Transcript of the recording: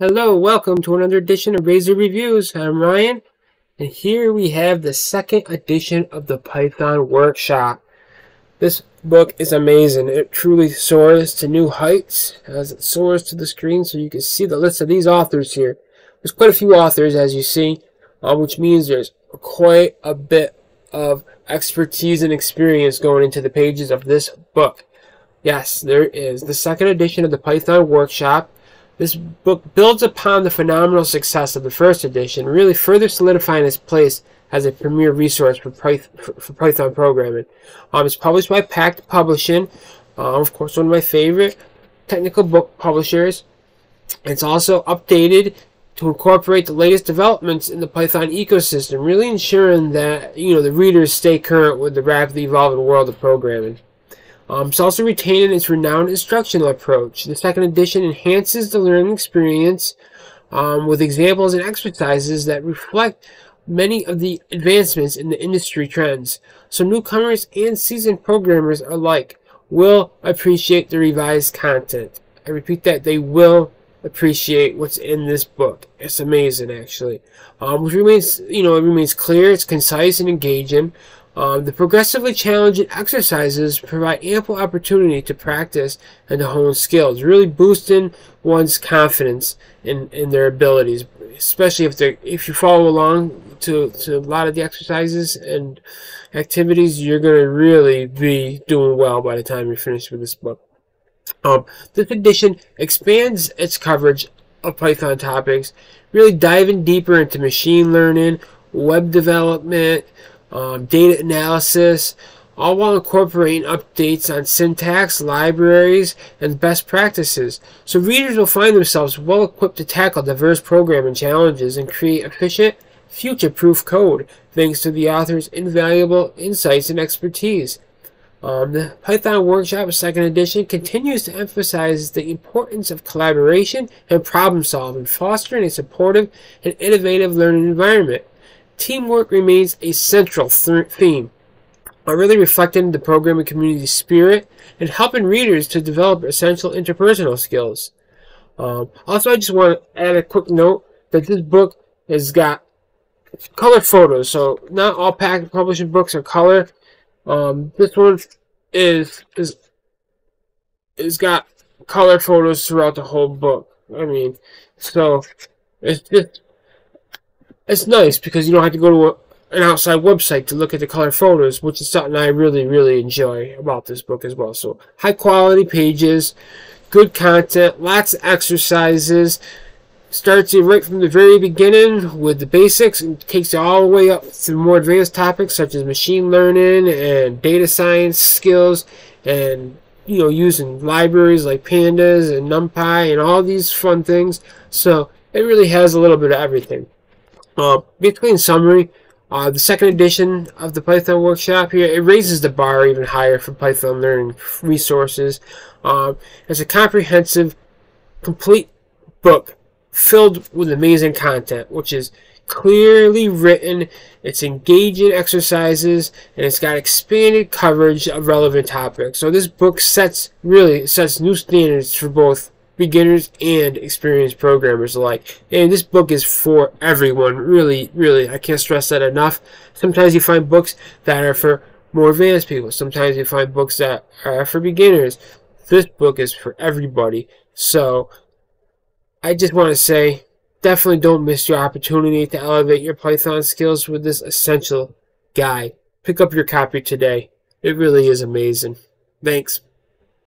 Hello, welcome to another edition of Razur Reviews. I'm Ryan, and here we have the second edition of the Python Workshop. This book is amazing. It truly soars to new heights as it soars to the screen, so you can see the list of these authors here. There's quite a few authors, as you see, uh, which means there's quite a bit of expertise and experience going into the pages of this book. Yes, there is. The second edition of the Python Workshop this book builds upon the phenomenal success of the first edition, really further solidifying its place as a premier resource for, Python programming. Um, it's published by Packt Publishing, uh, of course, one of my favorite technical book publishers. It's also updated to incorporate the latest developments in the Python ecosystem, really ensuring that you know the readers stay current with the rapidly evolving world of programming. Um, it's also retained its renowned instructional approach. The second edition enhances the learning experience um, with examples and exercises that reflect many of the advancements in the industry trends. So newcomers and seasoned programmers alike will appreciate the revised content. I repeat that they will appreciate what's in this book. It's amazing, actually. Um, which remains, you know, it remains clear, it's concise and engaging. Um, the progressively challenging exercises provide ample opportunity to practice and to hone skills, really boosting one's confidence in, in their abilities, especially if they if you follow along to, to a lot of the exercises and activities, you're going to really be doing well by the time you're finished with this book. Um, this edition expands its coverage of Python topics, really diving deeper into machine learning, web development, um, data analysis, all while incorporating updates on syntax, libraries, and best practices. So readers will find themselves well equipped to tackle diverse programming challenges and create efficient, future-proof code, thanks to the author's invaluable insights and expertise. Um, the Python Workshop 2nd Edition continues to emphasize the importance of collaboration and problem solving, fostering a supportive and innovative learning environment. Teamwork remains a central th theme, really reflecting the programming community spirit and helping readers to develop essential interpersonal skills. Um, also, I just want to add a quick note that this book has got color photos, so not all Packt publishing books are color. Um, this one is is is got color photos throughout the whole book. I mean, so it's just it's nice because you don't have to go to a, an outside website to look at the color photos, which is something I really, really enjoy about this book as well. So, high quality pages, good content, lots of exercises. Starts you right from the very beginning with the basics and takes you all the way up to more advanced topics such as machine learning and data science skills and you know using libraries like pandas and numpy and all these fun things so it really has a little bit of everything uh, basically, in summary, uh, the second edition of the Python Workshop here, it raises the bar even higher for Python learning resources. Um, it's a comprehensive, complete book filled with amazing content, which is clearly written, it's engaging exercises, and it's got expanded coverage of relevant topics. So this book sets, really, sets new standards for both beginners and experienced programmers alike. And this book is for everyone. Really, really, I can't stress that enough. Sometimes you find books that are for more advanced people. Sometimes you find books that are for beginners. This book is for everybody. So, I just want to say, definitely don't miss your opportunity to elevate your Python skills with this essential guide. Pick up your copy today. It really is amazing. Thanks.